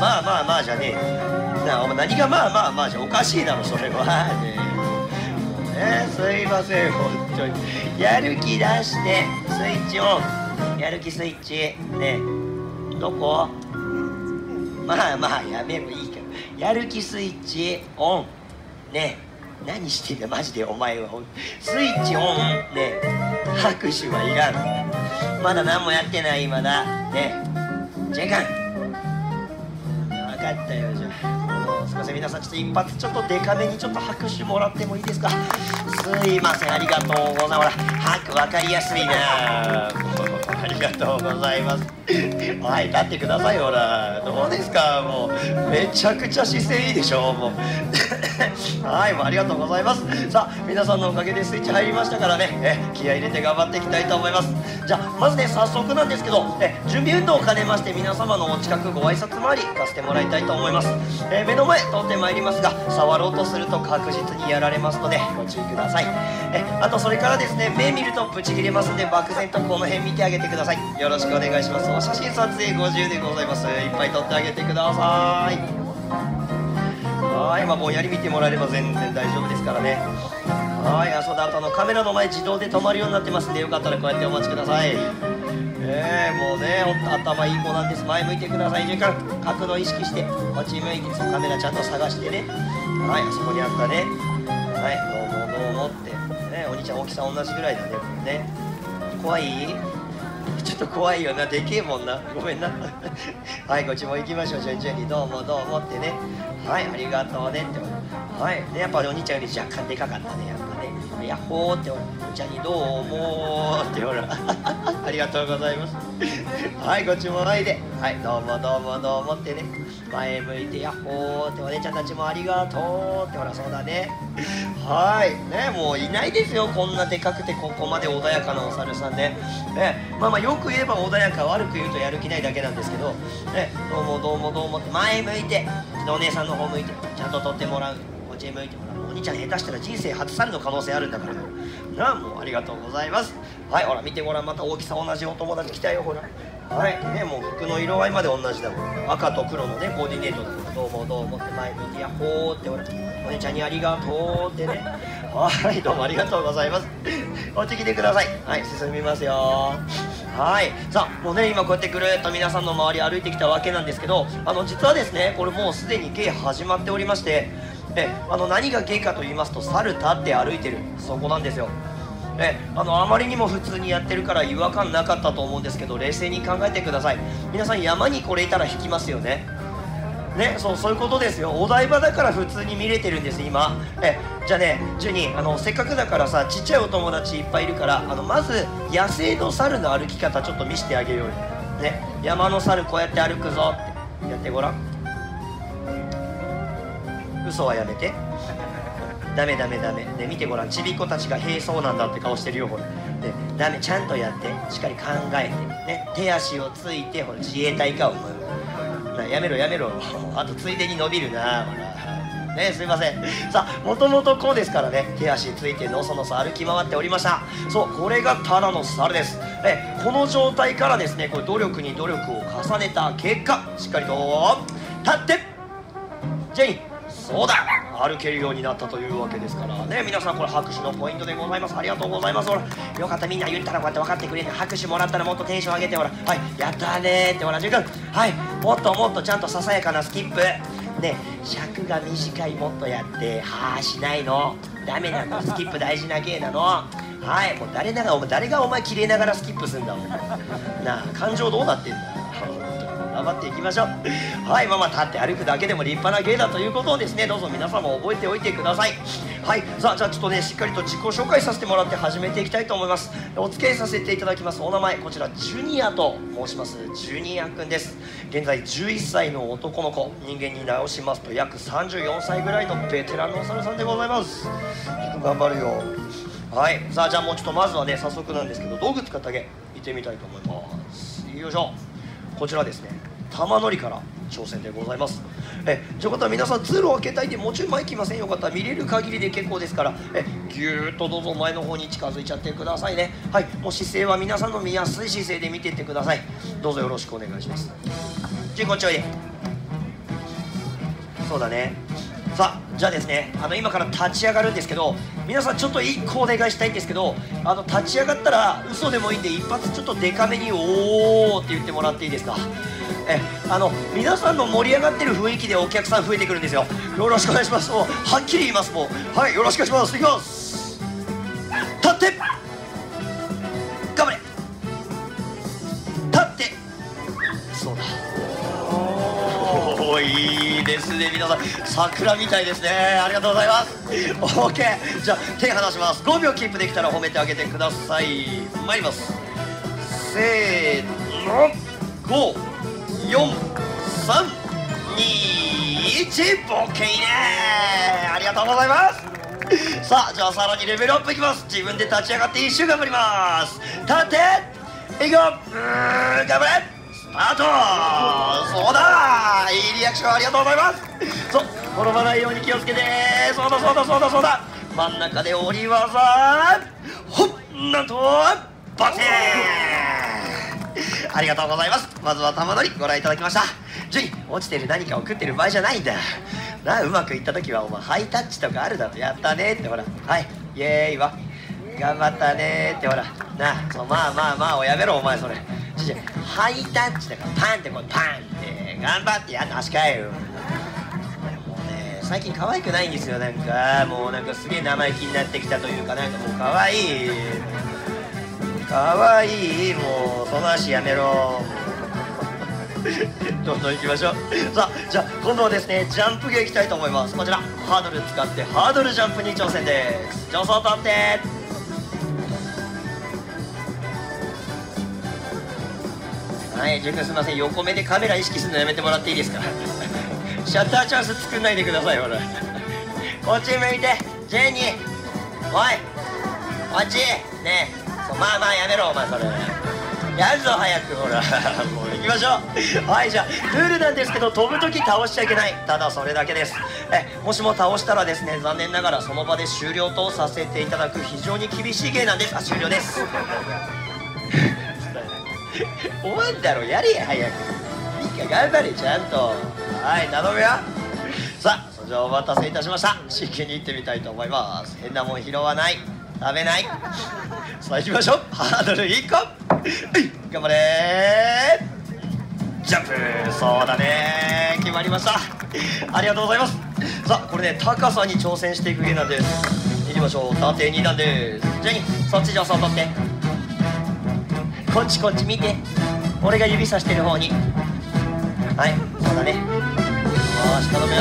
まあまあまあじゃねえなお前何がまあまあまあじゃおかしいだろそれはね。ねすいません本当にやる気出してスイッチオン。やる気スイッチね。どこ？まあまあやめもいいけどやる気スイッチオンね。何してんだマジでお前はスイッチオンね。拍手はいらん。まだ何もやってない今だ。ね。ジェイカンったよじゃ。ああのすいません皆さんちょっと一発ちょっとデカめにちょっと拍手もらってもいいですか？すいませんありがとうございます。ほら拍分かりやすいな。ありがとうございます。はい立ってくださいほら。どうですか？もう。めちゃくちゃ姿勢いいでしょ？もう。はいもうありがとうございます。さあ皆さんのおかげでスイッチ入りましたからね。え気合入れて頑張っていきたいと思います。じゃあまずね早速なんですけどえ準備運動を兼ねまして皆様のお近くご挨拶回り行かせてもらいたいと思います。え目の前通ってまいりますが触ろうとすると確実にやられますのでご注意ください。えあとそれからですね目見るとブチ切れますんで漠然とこの辺見てあげてください。よろしくお願いします。写真撮影50でございます。いっぱい撮ってあげてください。はいまあぼんやり見てもらえれば全然大丈夫ですからね。はいあそうだあとのカメラの前自動で止まるようになってますんでよかったらこうやってお待ちください。えー、もうね頭いい子なんです。前向いてください。時間角度意識してこっち向いてそうカメラちゃんと探してね。はいあそこにあったね。はいどうもどうもって。ねお兄ちゃん大きさ同じぐらいだね。これね。怖い？ちょっと怖いよな。でけえもんな。ごめんな。はいこっちも行きましょう。順々に。どうもどうもってね。はいありがとうねって。はい。ねやっぱお兄ちゃんより若干でかかったね。ヤッホーってほらお茶にどうもってほら ありがとうございます。はいこっちもおいで。はいどうもどうもどうもってね。前向いてヤッホーってお姉ちゃんたちもありがとうってほらそうだね。はいねもういないですよ。こんなでかくてここまで穏やかなお猿さんね。ねまあまあよく言えば穏やか悪く言うとやる気ないだけなんですけどねどうもどうもどうもって前向いてお姉さんの方向いてちゃんと取ってもらう。ちへ向いてもらうお兄ちゃん下手したら人生初猿の可能性あるんだから。なあもうありがとうございます。はいほら見てごらんまた大きさ同じお友達来たよほら。はいねもう服の色合いまで同じだもん。赤と黒のねコーディネートだからどうもどうもって前向いてやっほーってほらお姉ちゃんにありがとうってね。はいどうもありがとうございます。こっち来てください。はい進みますよ。はい。さあもうね今こうやってぐるっと皆さんの周り歩いてきたわけなんですけどあの実はですねこれもうすでに芸始まっておりましてえあの何が芸かと言いますと猿立って歩いてる。そこなんですよ。えあのあまりにも普通にやってるから違和感なかったと思うんですけど冷静に考えてください。皆さん山にこれいたら引きますよね。ねそうそういうことですよ。お台場だから普通に見れてるんです今。えじゃあねジュニあのせっかくだからさちっちゃいお友達いっぱいいるからあのまず野生の猿の歩き方ちょっと見せてあげようよ。ね山の猿こうやって歩くぞって。やってごらん。嘘はやめて。ダメダメダメ。ね見てごらん。ちびっ子たちがへえそうなんだって顔してるよほら。でダメちゃんとやって。しっかり考えて。ね手足をついてほら自衛隊かお前なやめろやめろ。あとついでに伸びるな。ほら。ねすいません。さあもともとこうですからね。手足ついてのそのそ歩き回っておりました。そうこれがただの猿です。えこの状態からですねこれ努力に努力を重ねた結果しっかりと立ってジェニーそうだ。歩けるようになったというわけですからね。皆さんこれ拍手のポイントでございます。ありがとうございます。ほらよかった。みんな言ったらこうやって分かってくれて拍手もらったらもっとテンション上げてほら。はいやったねーってほら十分はいもっともっとちゃんとささやかなスキップ。ね尺が短いもっとやってはあしないの。ダメなの。スキップ大事な芸なの。はいもう誰ながお前誰がお前綺麗ながらスキップすんだ。お前。なあ感情どうなってんだ。頑張っていきましょう。はいママ立って歩くだけでも立派な芸だということをですねどうぞ皆さんも覚えておいてください。はいさあじゃあちょっとねしっかりと自己紹介させてもらって始めていきたいと思います。お付き合いさせていただきます。お名前こちらジュニアと申します。ジュニアくんです。現在11歳の男の子。人間に直しますと約34歳ぐらいのベテランのお猿さんでございます。頑張るよ。はいさあじゃあもうちょっとまずはね早速なんですけど道具使ってあげ行ってみたいと思います。よいしょ。こちらですね。玉乗りから挑戦でございます。えじゃあよかったら皆さん通路を開けたいんでもうちょい前来ません。よかったら見れる限りで結構ですから。えぎゅーっとどうぞ前の方に近づいちゃってくださいね。はい。もう姿勢は皆さんの見やすい姿勢で見ていってください。どうぞよろしくお願いします。じゃこっちおいで。そうだね。さあじゃあですねあの今から立ち上がるんですけど皆さんちょっと1個お願いしたいんですけどあの立ち上がったら嘘でもいいんで一発ちょっとデカめに「おー」って言ってもらっていいですか？えあの皆さんの盛り上がってる雰囲気でお客さん増えてくるんですよ。よろしくお願いします。もうはっきり言います。もうはいよろしくお願いします。いきます。で皆さん桜みたいですね。ありがとうございます。OK じゃあ手離します。5秒キープできたら褒めてあげてください。参ります。せーの。5 4 3 2 1ボケいね。ありがとうございます。さあじゃあさらにレベルアップいきます。自分で立ち上がって一周頑張ります。立って。いこう。頑張れ。スタートそうだいいリアクションありがとうございます。そう転ばないように気をつけて。そうだそうだそうだそうだ。真ん中で降り技ほっなんとバチン。ありがとうございます。まずは玉乗りご覧いただきました。順位落ちてる何かを食ってる場合じゃないんだ。なうまくいった時はお前ハイタッチとかあるだろ。やったねってほら。はい。イエーイわ。頑張ったねってほら。なそうまあまあまあおやめろお前それ。ハイタッチだからパンってこうパンって。頑張ってやんの足かよ最近可愛くないんですよなんか。もうなんかすげえ生意気になってきたというかなんかもう可愛い。かわいもうその足やめろ。どんどん行きましょう。さあじゃあ今度はですねジャンプ芸いきたいと思います。こちらハードル使ってハードルジャンプに挑戦です。助走取ってはいジュン君すみません。横目でカメラ意識するのやめてもらっていいですか？シャッターチャンス作んないでくださいほら。こっち向いて。ジェニー。おい。こっち。ね。えまあまあやめろお前それ。やるぞ早くほら。もう行きましょう。はいじゃあルールなんですけど飛ぶ時倒しちゃいけない。ただそれだけです。えもしも倒したらですね残念ながらその場で終了とさせていただく非常に厳しい芸なんです。あ終了です。終わんだろやれや早く。いいか頑張れちゃんと。はい頼むよ。さあそれじゃお待たせいたしました。真剣に行ってみたいと思います。変なもん拾わない。食べない。さあ行きましょう。ハードル1個はい頑張れ。ジャンプ。そうだね。決まりました。ありがとうございます。さあこれね高さに挑戦していく芸なんです。いきましょう。縦2段です。じゃあそっち上層取って。こっちこっち見て。俺が指さしてる方に。はいそうだね。よし頼むよ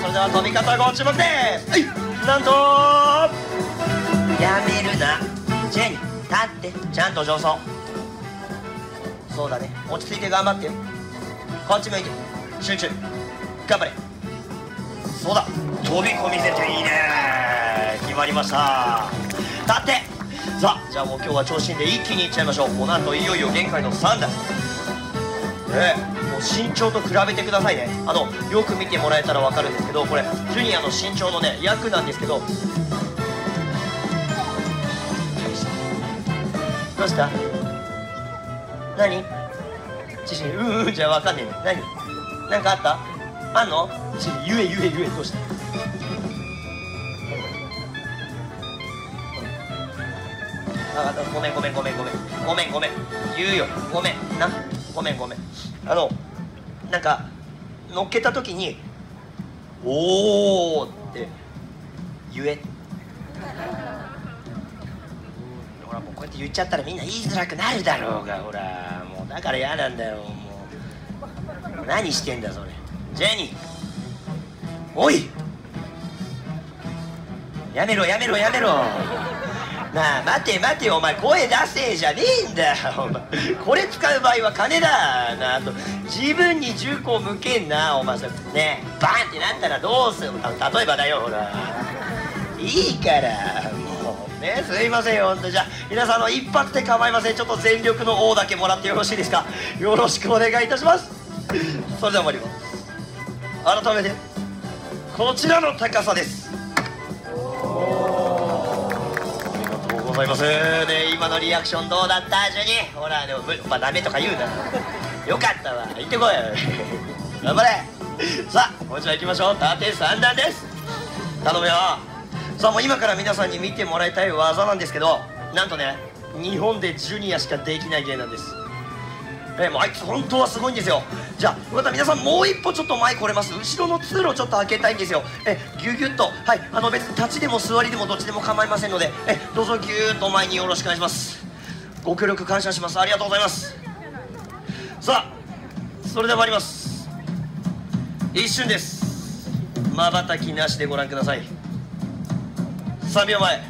それでは飛び方ご注目ですはい。なんと。やめるな。ジェニー立ってちゃんと上層。そうだね。落ち着いて頑張ってよ。こっち向いて。集中。頑張れ。そうだ。飛び込みせていいね。決まりました。立ってさあじゃあもう今日は調子いいんで一気にいっちゃいましょう。もうなんといよいよ限界の3だええもう身長と比べてくださいね。あのよく見てもらえたら分かるんですけどこれジュニアの身長のね役なんですけど。どうした？何？知識うんうんじゃ分かんねえ何？何かあった？あんの？知識言え言え言え。どうした？あごめんごめんごめんごめんごめんごめん言うよごめんなごめんごめんあのなんか乗っけた時に「おお」って言えほらもうこうやって言っちゃったらみんな言いづらくなるだろうがほらもうだから嫌なんだよもう何してんだそれジェニーおいやめろやめろやめろなあ待て待てお前声出せじゃねえんだよお前。これ使う場合は金だなあと。自分に銃口向けんなお前それねバンってなったらどうする例えばだよほら。いいから。もうねすいません本当じゃ。あ皆さんの一発で構いません。ちょっと全力の王だけもらってよろしいですか？よろしくお願いいたします。それでは参ります。改めてこちらの高さです。ございます。ね今のリアクションどうだった？ジュニ？ほらでもまあダメとか言うな。よかったわ。行ってこい。頑張れ。さあこちら行きましょう。縦三段です。頼むよ。さあもう今から皆さんに見てもらいたい技なんですけどなんとね日本でジュニアしかできない芸なんです。えもうあいつ本当はすごいんですよ。じゃあよかった皆さんもう一歩ちょっと前来れます。後ろの通路ちょっと開けたいんですよ。えギュギュッと。はいあの別に立ちでも座りでもどっちでも構いませんのでえどうぞギューッと前によろしくお願いします。ご協力感謝します。ありがとうございます。さあそれでは参ります。一瞬です。まばたきなしでご覧ください。3秒前。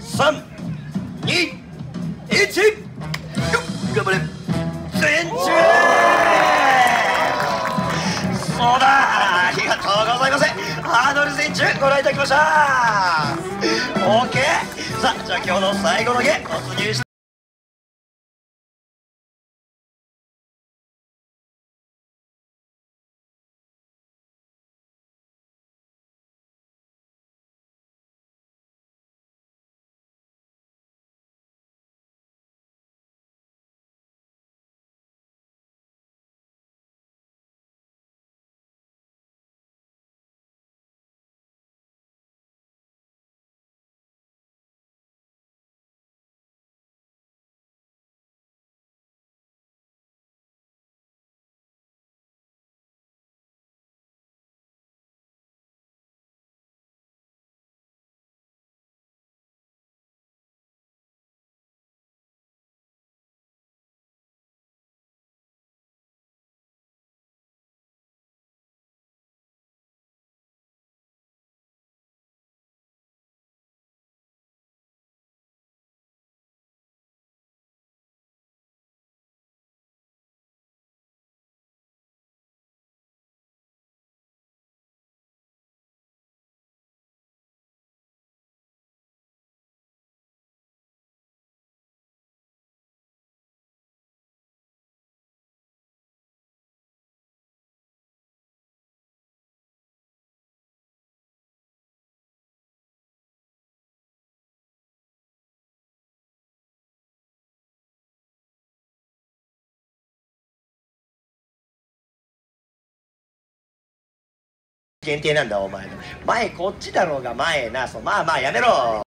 321頑張れ全中そうだありがとうございますハードル全中ご覧いただきました OK さあじゃあ今日の最後の芸突入して限定なんだお前の。前こっちだろうが前な。そうまあまあやめろ。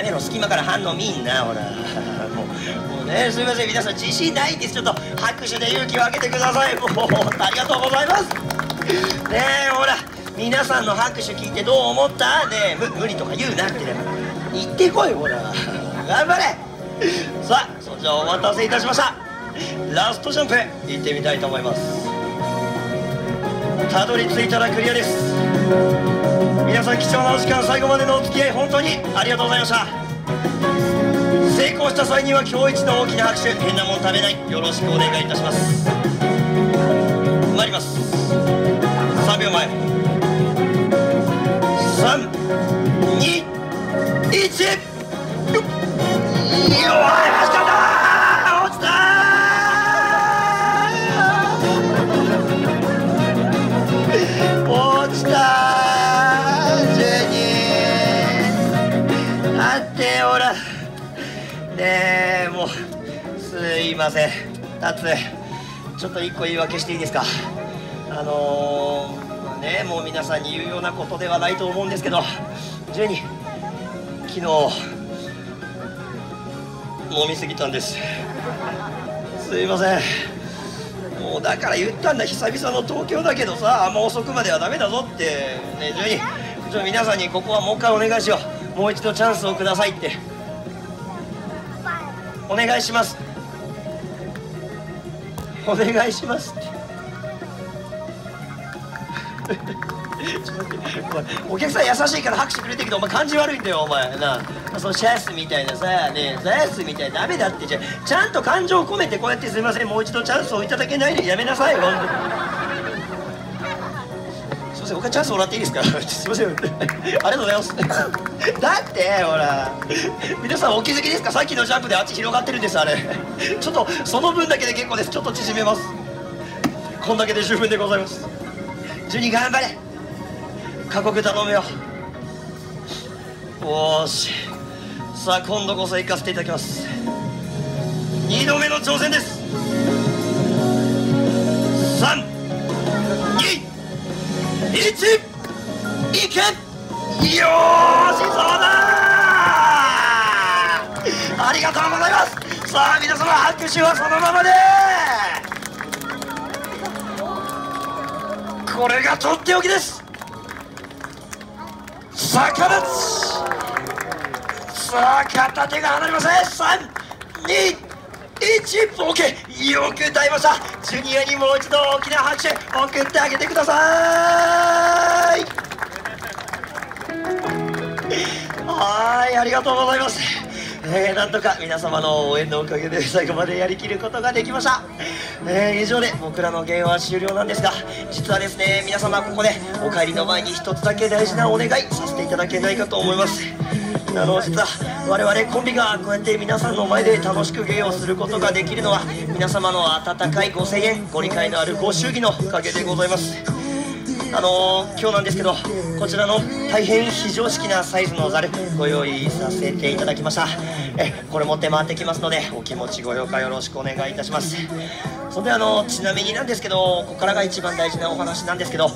屋根の隙間から反応見んなほら。もうもうねすみません。皆さん自信ないんです。ちょっと拍手で勇気を上げてください。もうありがとうございます。ねえほら。皆さんの拍手聞いてどう思った？ねえ無理とか言うなってね言ってこいほら。頑張れ。さあそれじゃあお待たせいたしました。ラストジャンプ行ってみたいと思います。たどり着いたらクリアです。皆さん貴重なお時間最後までのお付き合い本当にありがとうございました。成功した際には今日一の大きな拍手変なもん食べないよろしくお願いいたします。参ります。3秒前。321ねえすいません。ちょっと一個言い訳していいですか？あのー、ねもう皆さんに言うようなことではないと思うんですけどジェニ昨日飲みすぎたんです。すいません。もうだから言ったんだ久々の東京だけどさあんま遅くまではダメだぞって。ねジェニーちょ皆さんにここはもう一回お願いしよう。もう一度チャンスをくださいって。お願いします。お願いしますってお客さん優しいから拍手くれてるけどお前感じ悪いんだよお前なそのシャスみたいなさねシャスみたいなダメだってじゃちゃんと感情を込めてこうやってすいませんもう一度チャンスをいただけないでやめなさいよ。せん僕はチャンスもらっていいですか？すいません。ありがとうございます。だってほら皆さんお気づきですか？さっきのジャンプであっち広がってるんですあれ。ちょっとその分だけで結構です。ちょっと縮めます。こんだけで十分でございます。12頑張れ。過酷頼むよ。おし。さあ今度こそ行かせていただきます。2度目の挑戦です。いけよしそうだありがとうございます。さあ皆様拍手はそのままで。これがとっておきです。さあさあ片手が離れません。3 2 1オッケよく歌いました。ジュニアにもう一度大きな拍手送ってあげてください。はいありがとうございます。えー、なんとか皆様の応援のおかげで最後までやりきることができました、えー、以上で僕らのゲームは終了なんですが実はですね皆様ここでお帰りの前に一つだけ大事なお願いさせていただけないかと思います。あの実は我々コンビがこうやって皆さんの前で楽しく芸をすることができるのは皆様の温かいご声援ご理解のあるご祝儀のおかげでございます。あのー、今日なんですけどこちらの大変非常識なサイズのザルご用意させていただきました。えこれ持って回ってきますのでお気持ちご評価よろしくお願いいたします。それであのちなみになんですけどここからが一番大事なお話なんですけど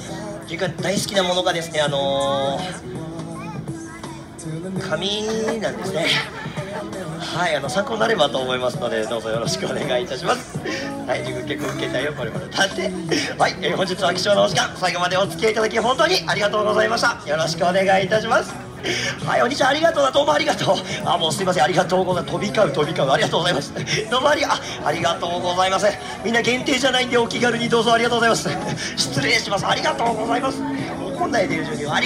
自分大好きなものがですねあのー紙なんですねはいあの参考になればと思いますのでどうぞよろしくお願いいたしますはい自分結構受けたよこれまで立ってはい、えー、本日は貴重なお時間最後までお付き合いいただき本当にありがとうございましたよろしくお願いいたしますはい、お兄ちゃんありがとうだ、どうもありがとう。あ、もうすいません、ありがとうございます。飛び交う、飛び交う、ありがとうございます。どうもあり、あ、ありがとうございます。みんな限定じゃないんで、お気軽にどうぞありがとうございます。失礼します。ありがとうございます。怒んないで、友情に。ありがとう